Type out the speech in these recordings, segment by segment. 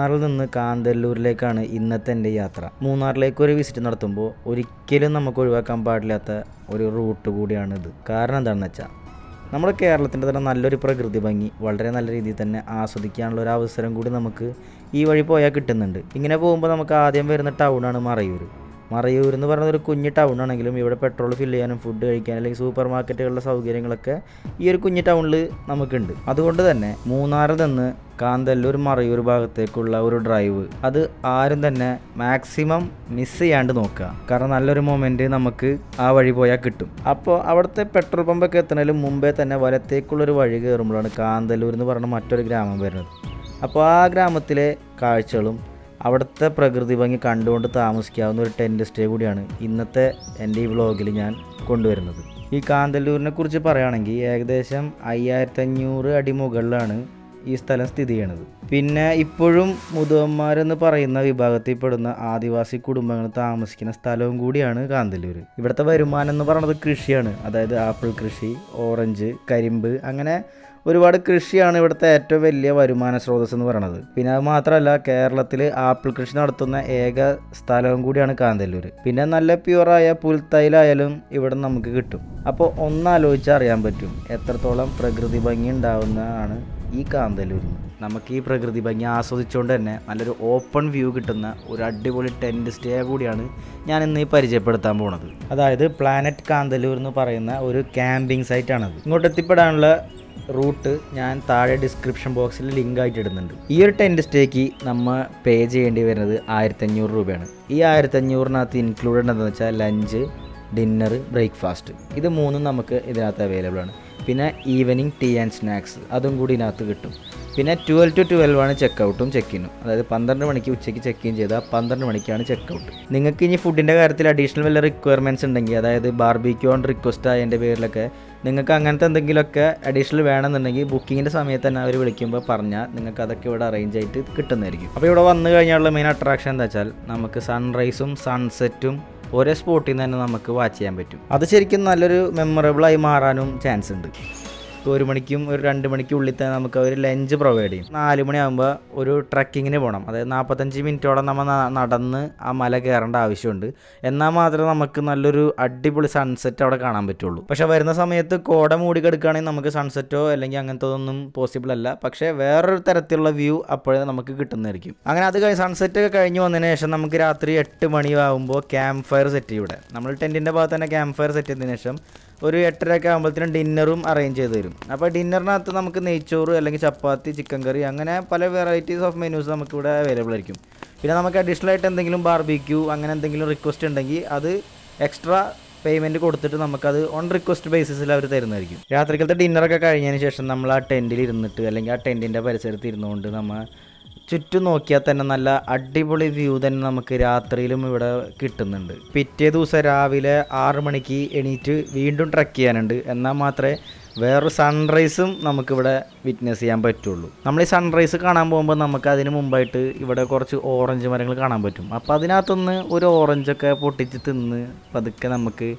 മൂന്നാറിൽ നിന്ന് കാന്തല്ലൂരിലേക്കാണ് ഇന്നത്തെ എന്റെ യാത്ര. മൂന്നാറിലേക്ക് ഒരു വിസിറ്റ് നടത്തുമ്പോൾ ഒരിക്കലും നമുക്ക് ഒഴിവാക്കാൻ പാടില്ലാത്ത ഒരു റൂട്ട് കൂടിയാണ് ഇത്. കാരണം എന്താണെന്ന് വെച്ചാൽ നമ്മുടെ കേരളത്തിന്റെ തന്നെ നല്ലൊരു പ്രകൃതി ഭംഗി വളരെ നല്ല രീതിയിൽ തന്നെ ആസ്വദിക്കാനുള്ള ഒരു അവസരം കൂടി നമുക്ക് ഈ വഴി പോയാൽ കിട്ടുന്നുണ്ട്. ഇങ്ങനെ പോകുമ്പോൾ നമുക്ക് ആദ്യം വരുന്ന ടൗണാണ് മറയൂർ. മറയൂർ എന്ന് പറയുന്ന ഒരു കുഞ്ഞ് ടൗൺ ആണെങ്കിലും ഇവിടെ പെട്രോൾ ഫില്ല് ചെയ്യാനും ഫുഡ് കഴിക്കാനും അല്ലെങ്കിൽ സൂപ്പർ മാർക്കറ്റുകളുടെ സൗകര്യങ്ങളൊക്കെ ഈ ഒരു കുഞ്ഞ് ടൗണിൽ നമുക്കുണ്ട്. അതുകൊണ്ട് തന്നെ മൂന്നാറിൽ നിന്ന് കാന്തല്ലൂർ മറയൂർ ഭാഗത്തേക്കുള്ള ഒരു ഡ്രൈവ് അത് ആരും തന്നെ മാക്സിമം മിസ് ചെയ്യാണ്ട് നോക്കുക. കാരണം നല്ലൊരു മൊമെന്റ് നമുക്ക് ആ വഴി പോയാൽ കിട്ടും. അപ്പോൾ അവിടുത്തെ പെട്രോൾ പമ്പൊക്കെ എത്തണേലും മുമ്പേ തന്നെ വലത്തേക്കുള്ളൊരു വഴി കയറുമ്പോഴാണ് കാന്തല്ലൂർ എന്ന് പറയുന്ന മറ്റൊരു ഗ്രാമം വരുന്നത്. അപ്പോൾ ആ ഗ്രാമത്തിലെ കാഴ്ചകളും അവിടുത്തെ പ്രകൃതി ഭംഗി കണ്ടുകൊണ്ട് താമസിക്കാവുന്ന ഒരു ടെന്റ് സ്റ്റേ കൂടിയാണ് ഇന്നത്തെ എന്റെ ഈ വ്ളോഗിൽ ഞാൻ കൊണ്ടുവരുന്നത്. ഈ കാന്തല്ലൂരിനെ കുറിച്ച് പറയുകയാണെങ്കിൽ ഏകദേശം അയ്യായിരത്തഞ്ഞൂറ് അടി മുകളിലാണ് ഈ സ്ഥലം സ്ഥിതി ചെയ്യണത്. പിന്നെ ഇപ്പോഴും മുതുവന്മാരെന്ന് പറയുന്ന വിഭാഗത്തിൽ പെടുന്ന ആദിവാസി കുടുംബങ്ങൾ താമസിക്കുന്ന സ്ഥലവും കൂടിയാണ് കാന്തല്ലൂർ ഇവിടുത്തെ വരുമാനം എന്ന് പറയുന്നത് കൃഷിയാണ്. അതായത് ആപ്പിൾ കൃഷി ഓറഞ്ച് കരിമ്പ് അങ്ങനെ ഒരുപാട് കൃഷിയാണ് ഇവിടുത്തെ ഏറ്റവും വലിയ വരുമാന സ്രോതസ് എന്ന് പറയുന്നത് പിന്നെ അത് മാത്രമല്ല കേരളത്തിൽ ആപ്പിൾ കൃഷി നടത്തുന്ന ഏക സ്ഥലവും കൂടിയാണ് കാന്തല്ലൂർ പിന്നെ നല്ല പ്യുവറായ പുൽത്തൈലായാലും ഇവിടെ നമുക്ക് കിട്ടും. അപ്പോൾ ഒന്നാലോചിച്ച് അറിയാൻ പറ്റും എത്രത്തോളം പ്രകൃതി ഭംഗി ഉണ്ടാവുന്നതാണ് ഈ കാന്തല്ലൂരിൽ നമുക്ക് ഈ പ്രകൃതി ഭംഗി ആസ്വദിച്ചുകൊണ്ട് തന്നെ നല്ലൊരു ഓപ്പൺ വ്യൂ കിട്ടുന്ന ഒരു അടിപൊളി ടെന്റ് സ്റ്റേ കൂടിയാണ് ഞാൻ ഇന്ന് പരിചയപ്പെടുത്താൻ പോണത്. അതായത് പ്ലാനറ്റ് കാന്തല്ലൂർ എന്ന് പറയുന്ന ഒരു ക്യാമ്പിംഗ് സൈറ്റാണത്. ഇങ്ങോട്ട് എത്തിപ്പെടാനുള്ള റൂട്ട് ഞാൻ താഴെ ഡിസ്ക്രിപ്ഷൻ ബോക്സിൽ ലിങ്ക് ആയിട്ട് ഇടുന്നുണ്ട്. ഈ ഒരു ടെന്റ് സ്റ്റേക്ക് നമ്മൾ പേ ചെയ്യേണ്ടി വരുന്നത് ആയിരത്തഞ്ഞൂറ് രൂപയാണ്. ഈ ആയിരത്തഞ്ഞൂറിനകത്ത് ഇൻക്ലൂഡഡ് എന്താണെന്ന് വെച്ചാൽ ലഞ്ച് ഡിന്നർ ബ്രേക്ക്ഫാസ്റ്റ് ഇത് മൂന്നും നമുക്ക് ഇതിനകത്ത് അവൈലബിൾ ആണ്. പിന്നെ ഈവനിങ് ടീ ആൻഡ് സ്നാക്സ് അതും കൂടി ഇതിനകത്ത് കിട്ടും. പിന്നെ ട്വൽവ് ടു ട്വൽവ് ആണ് ചെക്കൗട്ടും ചെക്കിനും അതായത് പന്ത്രണ്ട് മണിക്ക് ഉച്ചയ്ക്ക് ചെക്ക് ഇൻ ചെയ്താൽ പന്ത്രണ്ട് മണിക്കാണ് ചെക്കൗട്ട് നിങ്ങൾക്ക് ഇനി ഫുഡിന്റെ കാര്യത്തിൽ അഡീഷണൽ വല്ല റിക്വയർമെന്റ്സ് ഉണ്ടെങ്കിൽ അതായത് ബാർബിക്യൂ ഓൺ റിക്വസ്റ്റ് ആയതിന്റെ പേരിലൊക്കെ നിങ്ങൾക്ക് അങ്ങനത്തെ എന്തെങ്കിലുമൊക്കെ അഡീഷണൽ വേണമെന്നുണ്ടെങ്കിൽ ബുക്കിങ്ങിന്റെ സമയത്ത് തന്നെ അവർ വിളിക്കുമ്പോൾ പറഞ്ഞാൽ നിങ്ങൾക്ക് അതൊക്കെ ഇവിടെ അറേഞ്ച് ആയിട്ട് കിട്ടുന്നതായിരിക്കും. അപ്പോൾ ഇവിടെ വന്നു കഴിഞ്ഞാലുള്ള മെയിൻ അട്രാക്ഷൻ എന്താ വെച്ചാൽ നമുക്ക് സൺറൈസും സൺസെറ്റും ഒരേ സ്പോട്ടിൽ നിന്ന് തന്നെ നമുക്ക് വാച്ച് ചെയ്യാൻ പറ്റും. അത് ശരിക്കും നല്ലൊരു മെമ്മറബിളായി മാറാനും ചാൻസ് ഉണ്ട്. ഒരു മണിക്കും ഒരു രണ്ട് മണിക്കും ഉള്ളിൽ തന്നെ നമുക്ക് അവർ ലഞ്ച് പ്രൊവൈഡ് ചെയ്യും. നാല് മണിയാകുമ്പോൾ ഒരു ട്രക്കിങ്ങിന് പോകണം അതായത് നാൽപ്പത്തഞ്ച് മിനിറ്റോളം നമ്മൾ നടന്ന് ആ മല കയറേണ്ട ആവശ്യമുണ്ട്. എന്നാൽ മാത്രമേ നമുക്ക് നല്ലൊരു അടിപൊളി സൺസെറ്റ് അവിടെ കാണാൻ പറ്റുള്ളൂ. പക്ഷേ വരുന്ന സമയത്ത് കോട മൂടി കിടക്കുകയാണെങ്കിൽ നമുക്ക് സൺസെറ്റോ അല്ലെങ്കിൽ അങ്ങനത്തെ ഒന്നും പോസിബിൾ അല്ല. പക്ഷേ വേറൊരു തരത്തിലുള്ള വ്യൂ അപ്പോഴേ നമുക്ക് കിട്ടുന്നതായിരിക്കും. അങ്ങനെ അത് കഴിഞ്ഞ് സൺസെറ്റ് ഒക്കെ കഴിഞ്ഞ് വന്നതിന് ശേഷം നമുക്ക് രാത്രി എട്ട് മണിയാകുമ്പോൾ ക്യാമ്പ് ഫയർ സെറ്റ് ചെയ്യൂടെ നമ്മൾ ടെന്റിന്റെ ഭാഗത്ത് തന്നെ ക്യാമ്പ് ഫയർ സെറ്റ് ചെയ്തതിന് ശേഷം ഒരു എട്ടരയൊക്കെ ആകുമ്പോഴത്തേനും ഡിന്നറും അറേഞ്ച് ചെയ്ത് തരും. അപ്പോൾ ഡിന്നറിനകത്ത് നമുക്ക് നെയ്ച്ചോറ് അല്ലെങ്കിൽ ചപ്പാത്തി ചിക്കൻ കറി അങ്ങനെ പല വെറൈറ്റീസ് ഓഫ് മെനൂസ് നമുക്കിവിടെ അവൈലബിൾ ആയിരിക്കും. പിന്നെ നമുക്ക് അഡീഷണൽ ആയിട്ട് എന്തെങ്കിലും ബാർബിക്യൂ അങ്ങനെ എന്തെങ്കിലും റിക്വസ്റ്റ് ഉണ്ടെങ്കിൽ അത് എക്സ്ട്രാ പേയ്മെന്റ് കൊടുത്തിട്ട് നമുക്കത് ഓൺ റിക്വസ്റ്റ് ബേസിസിൽ അവർ തരുന്നതായിരിക്കും. രാത്രിക്കലത്തെ ഡിന്നറൊക്കെ കഴിഞ്ഞതിന് ശേഷം നമ്മൾ ആ ടെന്റിൽ ഇരുന്നിട്ട് അല്ലെങ്കിൽ ആ ടെന്റിന്റെ പരിസരത്ത് ഇരുന്നുകൊണ്ട് നമ്മൾ ചുറ്റും നോക്കിയാൽ തന്നെ നല്ല അടിപൊളി വ്യൂ തന്നെ നമുക്ക് രാത്രിയിലും ഇവിടെ കിട്ടുന്നുണ്ട്. പിറ്റേ ദിവസം രാവിലെ ആറ് മണിക്ക് എണീറ്റ് വീണ്ടും ട്രക്ക് ചെയ്യാനുണ്ട്. എന്നാൽ മാത്രമേ വേറൊരു സൺറൈസും നമുക്കിവിടെ വിറ്റ്നസ് ചെയ്യാൻ പറ്റുള്ളൂ. നമ്മൾ ഈ സൺറൈസ് കാണാൻ പോകുമ്പോൾ നമുക്ക് അതിന് മുമ്പായിട്ട് ഇവിടെ കുറച്ച് ഓറഞ്ച് മരങ്ങൾ കാണാൻ പറ്റും. അപ്പോൾ അതിനകത്തുനിന്ന് ഒരു ഓറഞ്ചൊക്കെ പൊട്ടിച്ച് തിന്ന് പതുക്കെ നമുക്ക്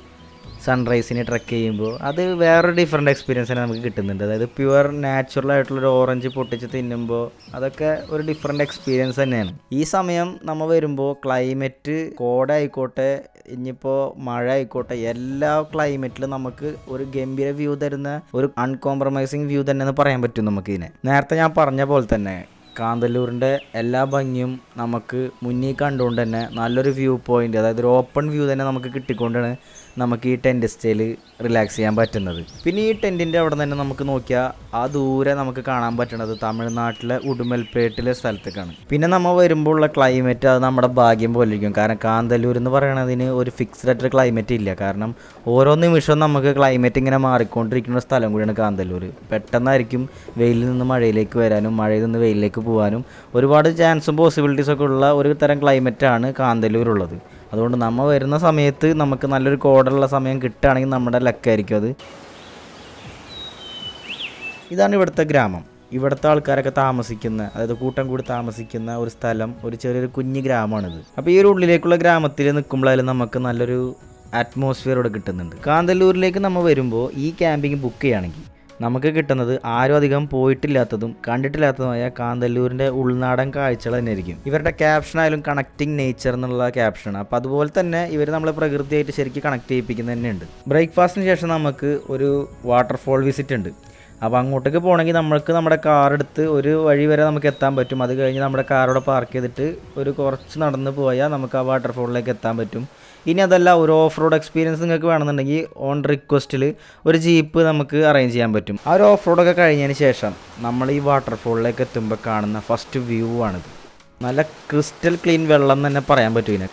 സൺറൈസിന് ട്രക്ക് ചെയ്യുമ്പോൾ അത് വേറൊരു ഡിഫറെന്റ് എക്സ്പീരിയൻസ് തന്നെ നമുക്ക് കിട്ടുന്നുണ്ട്. അതായത് പ്യുവർ നാച്ചുറൽ ആയിട്ടുള്ളൊരു ഓറഞ്ച് പൊട്ടിച്ച് തിന്നുമ്പോൾ അതൊക്കെ ഒരു ഡിഫറെന്റ് എക്സ്പീരിയൻസ് തന്നെയാണ്. ഈ സമയം നമ്മൾ വരുമ്പോൾ ക്ലൈമറ്റ് കോട ആയിക്കോട്ടെ ഇനിയിപ്പോൾ മഴ ആയിക്കോട്ടെ എല്ലാ ക്ലൈമറ്റിലും നമുക്ക് ഒരു ഗംഭീര വ്യൂ തരുന്ന ഒരു അൺകോംപ്രമൈസിങ് വ്യൂ തന്നെ എന്ന് പറയാൻ പറ്റും നമുക്കിതിനെ. നേരത്തെ ഞാൻ പറഞ്ഞ പോലെ തന്നെ കാന്തല്ലൂരിന്റെ എല്ലാ ഭംഗിയും നമുക്ക് മുന്നിൽ കണ്ടുകൊണ്ട് തന്നെ നല്ലൊരു വ്യൂ പോയിന്റ് അതായത് ഒരു ഓപ്പൺ വ്യൂ തന്നെ നമുക്ക് കിട്ടിക്കൊണ്ടാണ് നമുക്ക് ഈ ടെന്റ് സ്റ്റേയിൽ റിലാക്സ് ചെയ്യാൻ പറ്റുന്നത്. പിന്നെ ഈ ടെന്റിന്റെ അവിടെ തന്നെ നമുക്ക് നോക്കിയാൽ ആ ദൂരെ നമുക്ക് കാണാൻ പറ്റുന്നത് തമിഴ്നാട്ടിലെ ഉടുമൽപേട്ടിലെ സ്ഥലത്തേക്കാണ്. പിന്നെ നമ്മൾ വരുമ്പോൾ ഉള്ള ക്ലൈമറ്റ് അത് നമ്മുടെ ഭാഗ്യം പോലെ ഇരിക്കും കാരണം കാന്തല്ലൂർ എന്ന് പറയുന്നതിന് ഒരു ഫിക്സ്ഡ് ആയിട്ടൊരു ക്ലൈമറ്റ് ഇല്ല. കാരണം ഓരോ നിമിഷവും നമുക്ക് ക്ലൈമറ്റ് ഇങ്ങനെ മാറിക്കൊണ്ടിരിക്കുന്ന സ്ഥലം കൂടിയാണ് കാന്തല്ലൂർ. പെട്ടെന്നായിരിക്കും വെയിലിൽ നിന്ന് മഴയിലേക്ക് വരാനും മഴയിൽ നിന്ന് വെയിലിലേക്ക് പോകാനും ഒരുപാട് ചാൻസും പോസിബിലിറ്റീസും ഒക്കെ ഉള്ള ഒരു തരം ക്ലൈമറ്റാണ് കാന്തല്ലൂരുള്ളത്. അതുകൊണ്ട് നമ്മൾ വരുന്ന സമയത്ത് നമുക്ക് നല്ലൊരു കോടുള്ള സമയം കിട്ടുകയാണെങ്കിൽ നമ്മുടെ ലക്കായിരിക്കും അത്. ഇതാണ് ഇവിടുത്തെ ഗ്രാമം. ഇവിടുത്തെ ആൾക്കാരൊക്കെ താമസിക്കുന്ന അതായത് കൂട്ടം കൂടി താമസിക്കുന്ന ഒരു സ്ഥലം ഒരു ചെറിയൊരു കുഞ്ഞു ഗ്രാമമാണിത്. അപ്പോൾ ഈ ഒരു ഉള്ളിലേക്കുള്ള ഗ്രാമത്തിൽ നിൽക്കുമ്പോഴായാലും നമുക്ക് നല്ലൊരു അറ്റ്മോസ്ഫിയർ ഇവിടെ കിട്ടുന്നുണ്ട്. കാന്തല്ലൂരിലേക്ക് നമ്മൾ വരുമ്പോൾ ഈ ക്യാമ്പിങ് ബുക്ക് ചെയ്യുകയാണെങ്കിൽ നമുക്ക് കിട്ടുന്നത് ആരും അധികം പോയിട്ടില്ലാത്തതും കണ്ടിട്ടില്ലാത്തതുമായ കാന്തല്ലൂരിന്റെ ഉൾനാടൻ കാഴ്ചകൾ തന്നെയായിരിക്കും. ഇവരുടെ ക്യാപ്ഷൻ ആയാലും കണക്റ്റിംഗ് നേച്ചർ എന്നുള്ള ക്യാപ്ഷനാണ് അപ്പോൾ അതുപോലെ തന്നെ ഇവർ നമ്മളെ പ്രകൃതിയായിട്ട് ശരിക്കും കണക്ട് ചെയ്യിപ്പിക്കുന്നത് തന്നെയുണ്ട്. ബ്രേക്ക്ഫാസ്റ്റിന് ശേഷം നമുക്ക് ഒരു വാട്ടർഫോൾ വിസിറ്റ് ഉണ്ട്. അപ്പോൾ അങ്ങോട്ടേക്ക് പോകണമെങ്കിൽ നമ്മൾക്ക് നമ്മുടെ കാർ എടുത്ത് ഒരു വഴി വരെ നമുക്ക് എത്താൻ പറ്റും. അത് കഴിഞ്ഞ് നമ്മുടെ കാറോടെ പാർക്ക് ചെയ്തിട്ട് ഒരു കുറച്ച് നടന്ന് പോയാൽ നമുക്ക് ആ വാട്ടർഫോളിലേക്ക് എത്താൻ പറ്റും. ഇനി അതല്ല ഒരു ഓഫ് റോഡ് എക്സ്പീരിയൻസ് നിങ്ങൾക്ക് വേണമെന്നുണ്ടെങ്കിൽ ഓൺ റിക്വസ്റ്റിൽ ഒരു ജീപ്പ് നമുക്ക് അറേഞ്ച് ചെയ്യാൻ പറ്റും. ആ ഒരു ഓഫ് റോഡൊക്കെ കഴിഞ്ഞതിന് ശേഷം നമ്മൾ ഈ വാട്ടർഫോളിലേക്ക് എത്തുമ്പോൾ കാണുന്ന ഫസ്റ്റ് വ്യൂ ആണിത്. നല്ല ക്രിസ്റ്റൽ ക്ലീൻ വെള്ളം തന്നെ പറയാൻ പറ്റും ഇതിനെ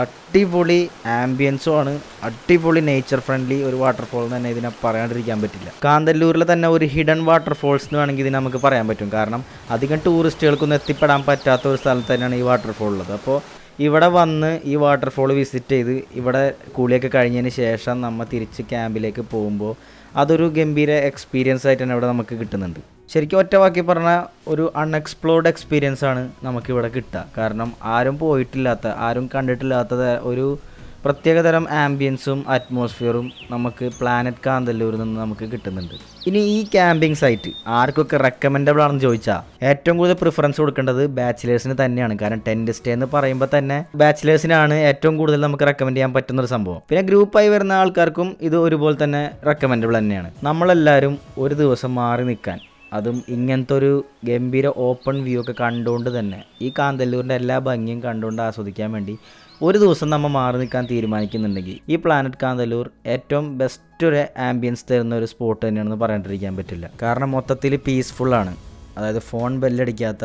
അടിപൊളി ആംബിയൻസും ആണ്. അടിപൊളി നേച്ചർ ഫ്രണ്ട്ലി ഒരു വാട്ടർഫോൾ തന്നെ ഇതിനെ പറയാണ്ടിരിക്കാൻ പറ്റില്ല. കാന്തല്ലൂരിൽ തന്നെ ഒരു ഹിഡൻ വാട്ടർഫോൾസ് എന്ന് വേണമെങ്കിൽ ഇതിനെ നമുക്ക് പറയാൻ പറ്റും. കാരണം അധികം ടൂറിസ്റ്റുകൾക്കൊന്നും എത്തിപ്പെടാൻ പറ്റാത്ത ഒരു സ്ഥലത്ത് തന്നെയാണ് ഈ വാട്ടർഫോൾ ഉള്ളത്. അപ്പോൾ ഇവിടെ വന്ന് ഈ വാട്ടർഫോൾ വിസിറ്റ് ചെയ്ത് ഇവിടെ കൂളിയൊക്കെ കഴിഞ്ഞതിന് ശേഷം നമ്മൾ തിരിച്ച് ക്യാമ്പിലേക്ക് പോകുമ്പോൾ അതൊരു ഗംഭീര എക്സ്പീരിയൻസ് ആയിട്ട് തന്നെ ഇവിടെ നമുക്ക് കിട്ടുന്നുണ്ട്. ശരിക്കും ഒറ്റ വാക്കി പറഞ്ഞാൽ ഒരു അൺഎക്സ്പ്ലോർഡ് എക്സ്പീരിയൻസ് ആണ് നമുക്കിവിടെ കിട്ടുക. കാരണം ആരും പോയിട്ടില്ലാത്ത ആരും കണ്ടിട്ടില്ലാത്ത ഒരു പ്രത്യേകതരം ആംബിയൻസും അറ്റ്മോസ്ഫിയറും നമുക്ക് പ്ലാനറ്റ് കാന്തല്ലൂരിൽ നിന്ന് നമുക്ക് കിട്ടുന്നുണ്ട്. ഇനി ഈ ക്യാമ്പിംഗ് സൈറ്റ് ആർക്കൊക്കെ റെക്കമെൻഡബിൾ ആണെന്ന് ചോദിച്ചാൽ ഏറ്റവും കൂടുതൽ പ്രിഫറൻസ് കൊടുക്കേണ്ടത് ബാച്ചിലേഴ്സിന് തന്നെയാണ്. കാരണം ടെന്റ് സ്റ്റേ എന്ന് പറയുമ്പോൾ തന്നെ ബാച്ചിലേഴ്സിനാണ് ഏറ്റവും കൂടുതൽ നമുക്ക് റെക്കമെൻഡ് ചെയ്യാൻ പറ്റുന്ന ഒരു സംഭവം. പിന്നെ ഗ്രൂപ്പായി വരുന്ന ആൾക്കാർക്കും ഇത് ഒരുപോലെ തന്നെ റെക്കമെൻഡബിൾ തന്നെയാണ്. നമ്മളെല്ലാവരും ഒരു ദിവസം മാറി നിൽക്കാൻ അതും ഇങ്ങനത്തെ ഒരു ഗംഭീര ഓപ്പൺ വ്യൂ ഒക്കെ കണ്ടുകൊണ്ട് തന്നെ ഈ കാന്തല്ലൂരിന്റെ എല്ലാ ഭംഗിയും കണ്ടുകൊണ്ട് ആസ്വദിക്കാൻ വേണ്ടി ഒരു ദിവസം നമ്മൾ മാറി നിൽക്കാൻ തീരുമാനിക്കുന്നുണ്ടെങ്കിൽ ഈ പ്ലാനറ്റ് കാന്തല്ലൂർ ഏറ്റവും ബെസ്റ്റ് ഒരു ആംബിയൻസ് തരുന്ന ഒരു സ്പോട്ട് തന്നെയാണെന്ന് പറയാണ്ടിരിക്കാൻ പറ്റില്ല. കാരണം മൊത്തത്തിൽ പീസ്ഫുള്ളാണ് അതായത് ഫോൺ ബെല്ലടിക്കാത്ത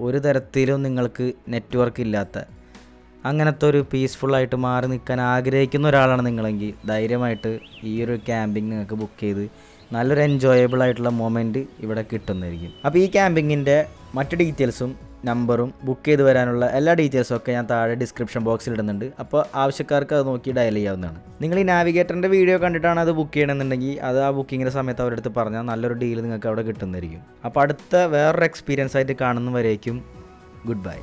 ഒരു തരത്തിലും നിങ്ങൾക്ക് നെറ്റ്വർക്ക് ഇല്ലാത്ത അങ്ങനത്തെ ഒരു പീസ്ഫുള്ളായിട്ട് മാറി നിൽക്കാൻ ആഗ്രഹിക്കുന്ന ഒരാളാണ് നിങ്ങളെങ്കിൽ ധൈര്യമായിട്ട് ഈ ഒരു ക്യാമ്പിംഗ് നിങ്ങൾക്ക് ബുക്ക് ചെയ്ത് നല്ലൊരു എൻജോയബിൾ ആയിട്ടുള്ള മൊമെന്റ് ഇവിടെ കിട്ടുന്നതായിരിക്കും. അപ്പോൾ ഈ ക്യാമ്പിങ്ങിന്റെ മറ്റ് ഡീറ്റെയിൽസും നമ്പറും ബുക്ക് ചെയ്ത് വരാനുള്ള എല്ലാ ഡീറ്റെയിൽസും ഒക്കെ ഞാൻ താഴെ ഡിസ്ക്രിപ്ഷൻ ബോക്സിൽ ഇടുന്നുണ്ട്. അപ്പോൾ ആവശ്യക്കാർക്ക് അത് നോക്കി ഡയൽ ചെയ്യാവുന്നതാണ്. നിങ്ങൾ ഈ നാവിഗേറ്ററിന്റെ വീഡിയോ കണ്ടിട്ടാണ് അത് ബുക്ക് ചെയ്യണമെന്നുണ്ടെങ്കിൽ അത് ആ ബുക്കിങ്ങിന്റെ സമയത്ത് അവരുടെ അടുത്ത് പറഞ്ഞാൽ നല്ലൊരു ഡീൽ നിങ്ങൾക്ക് അവിടെ കിട്ടുന്നതായിരിക്കും. അപ്പോൾ അടുത്ത വേറൊരു എക്സ്പീരിയൻസ് ആയിട്ട് കാണുന്നവരേക്കും ഗുഡ് ബൈ